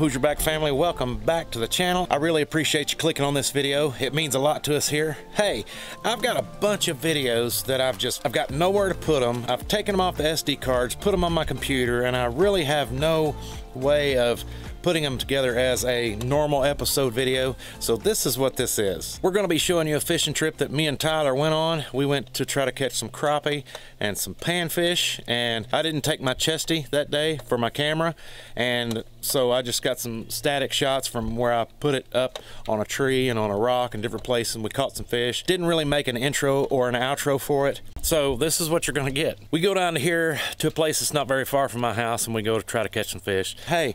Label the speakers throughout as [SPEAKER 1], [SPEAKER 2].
[SPEAKER 1] Hoosierback family, welcome back to the channel. I really appreciate you clicking on this video. It means a lot to us here. Hey, I've got a bunch of videos that I've just, I've got nowhere to put them. I've taken them off the SD cards, put them on my computer, and I really have no way of putting them together as a normal episode video. So this is what this is. We're to be showing you a fishing trip that me and Tyler went on. We went to try to catch some crappie and some panfish and I didn't take my chesty that day for my camera and so I just got some static shots from where I put it up on a tree and on a rock and different places and we caught some fish. Didn't really make an intro or an outro for it. So this is what you're gonna get. We go down here to a place that's not very far from my house and we go to try to catch some fish. Hey,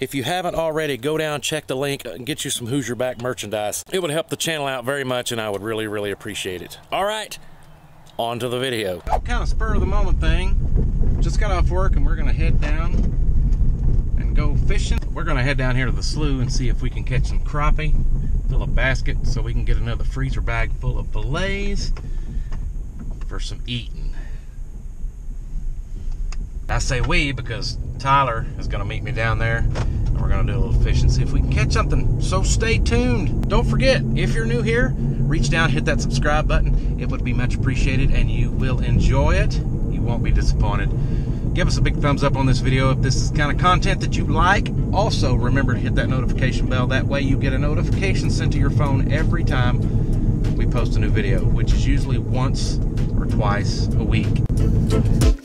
[SPEAKER 1] if you haven't already, go down, check the link, and get you some Hoosierback merchandise. It would help the channel out very much, and I would really, really appreciate it. All right, on to the video. Kind of spur of the moment thing. Just got off work, and we're gonna head down and go fishing. We're gonna head down here to the slough and see if we can catch some crappie. Fill a basket so we can get another freezer bag full of fillets for some eating. I say we because Tyler is going to meet me down there and we're going to do a little fishing, see if we can catch something. So stay tuned. Don't forget, if you're new here, reach down, hit that subscribe button. It would be much appreciated and you will enjoy it. You won't be disappointed. Give us a big thumbs up on this video if this is kind of content that you like. Also, remember to hit that notification bell. That way you get a notification sent to your phone every time we post a new video, which is usually once or twice a week.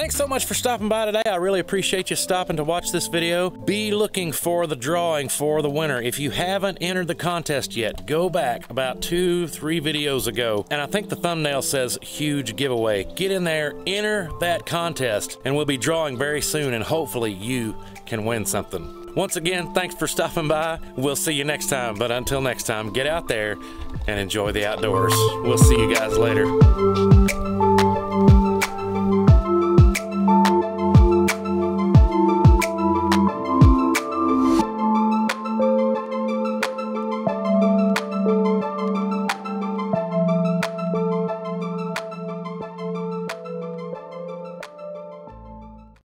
[SPEAKER 1] Thanks so much for stopping by today. I really appreciate you stopping to watch this video. Be looking for the drawing for the winner. If you haven't entered the contest yet, go back about two, three videos ago, and I think the thumbnail says huge giveaway. Get in there, enter that contest, and we'll be drawing very soon, and hopefully you can win something. Once again, thanks for stopping by. We'll see you next time, but until next time, get out there and enjoy the outdoors. We'll see you guys later.